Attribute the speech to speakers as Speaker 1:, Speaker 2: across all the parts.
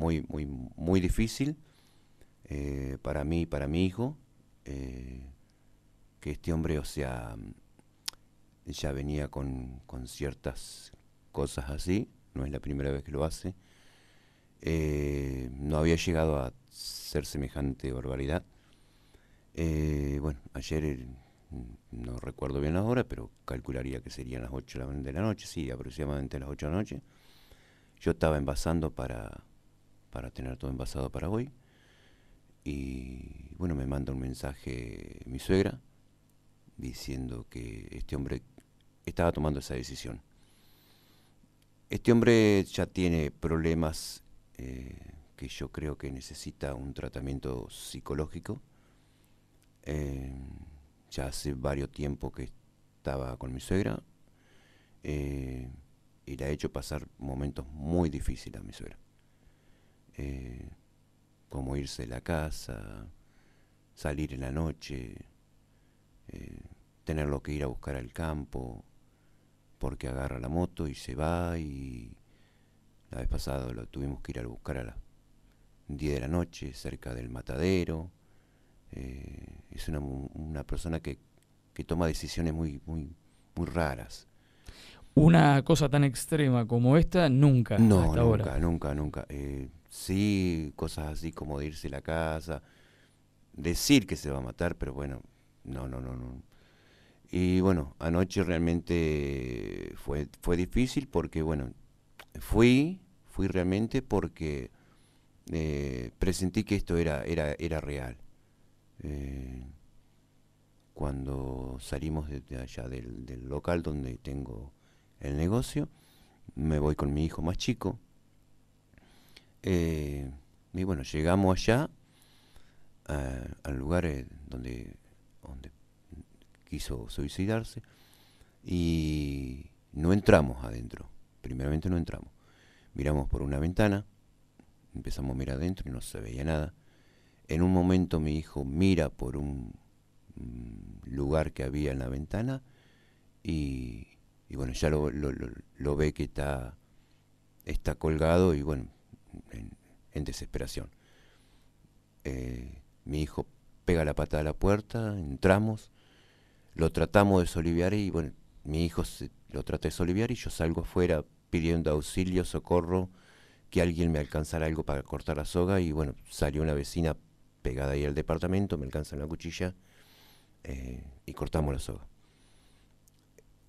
Speaker 1: muy, muy, muy difícil eh, para mí y para mi hijo, eh, que este hombre, o sea, ya venía con, con, ciertas cosas así, no es la primera vez que lo hace, no había llegado a ser semejante barbaridad. bueno, ayer no recuerdo bien la hora, pero calcularía que serían las 8 de la noche, sí, aproximadamente las 8 de la noche. Yo estaba envasando para, para tener todo envasado para hoy. Y bueno, me manda un mensaje mi suegra diciendo que este hombre estaba tomando esa decisión. Este hombre ya tiene problemas eh, que yo creo que necesita un tratamiento psicológico. Eh, ya hace varios tiempo que estaba con mi suegra eh, y le ha hecho pasar momentos muy difíciles a mi suegra. Como irse de la casa, salir en la noche, eh, tenerlo que ir a buscar al campo, porque agarra la moto y se va y la vez pasada lo tuvimos que ir a buscar a las 10 de la noche cerca del matadero eh, es una, una persona que, que, toma decisiones muy, muy, muy raras.
Speaker 2: Una cosa tan extrema como esta, nunca.
Speaker 1: No, nunca, ahora. nunca, nunca. Eh, sí, cosas así como de irse a la casa, decir que se va a matar, pero bueno, no, no, no, no. Y bueno, anoche realmente fue, fue difícil porque, bueno, fui, fui realmente porque eh, presentí que esto era, era, era real. Eh, cuando salimos de, allá del, local donde tengo el negocio, me voy con mi hijo más chico. Eh, y bueno, llegamos allá, al lugar eh, donde, donde quiso suicidarse, y no entramos adentro. Primeramente no entramos. Miramos por una ventana, empezamos a mirar adentro y no se veía nada. En un momento mi hijo mira por un lugar que había en la ventana y, bueno, ya lo, lo, ve que está, está colgado y bueno, en, desesperación. Eh, mi hijo pega la pata a la puerta, entramos, lo tratamos de soliviar y bueno, mi hijo lo trata de soliviar y yo salgo afuera pidiendo auxilio, socorro, que alguien me alcanzara algo para cortar la soga y bueno, salió una vecina pegada ahí al departamento, me alcanza la cuchilla eh, y cortamos la soga.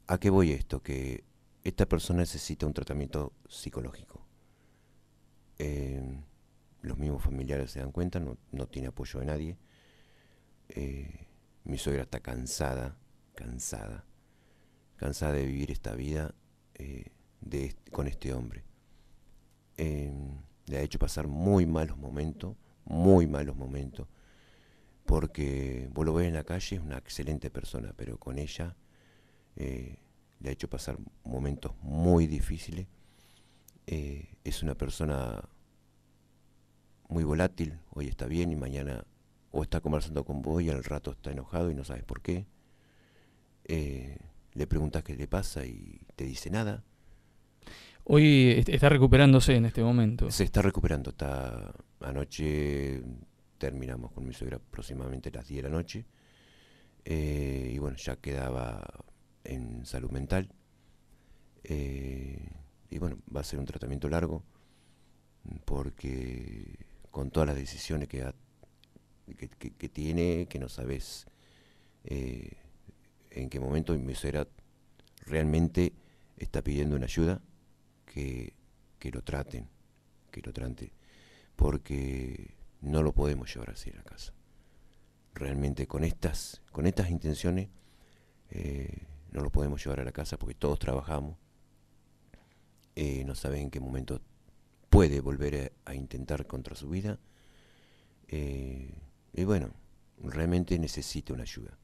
Speaker 1: ¿A qué voy esto? Que esta persona necesita un tratamiento psicológico. Eh, los mismos familiares se dan cuenta, no, tiene apoyo de nadie. Eh, mi suegra está cansada, cansada, cansada de vivir esta vida de, con este hombre. le ha hecho pasar muy malos momentos, muy malos momentos, porque vos lo ves en la calle, es una excelente persona, pero con ella eh, le ha hecho pasar momentos muy difíciles. Eh, es una persona muy volátil, hoy está bien y mañana o está conversando con vos y al rato está enojado y no sabes por qué. Eh, le preguntas qué le pasa y te dice nada.
Speaker 2: Hoy está recuperándose en este momento.
Speaker 1: Se está recuperando, está anoche terminamos con mi suegra aproximadamente a las 10 de la noche eh, y bueno, ya quedaba en salud mental eh, y bueno, va a ser un tratamiento largo porque con todas las decisiones que, que, tiene, que no sabes eh, en qué momento mi suegra realmente está pidiendo una ayuda que, lo traten, que lo traten, porque no lo podemos llevar así a la casa. Realmente con estas, con estas intenciones eh, no lo podemos llevar a la casa porque todos trabajamos, eh, no saben en qué momento puede volver a, intentar contra su vida. Eh, y bueno, realmente necesita una ayuda.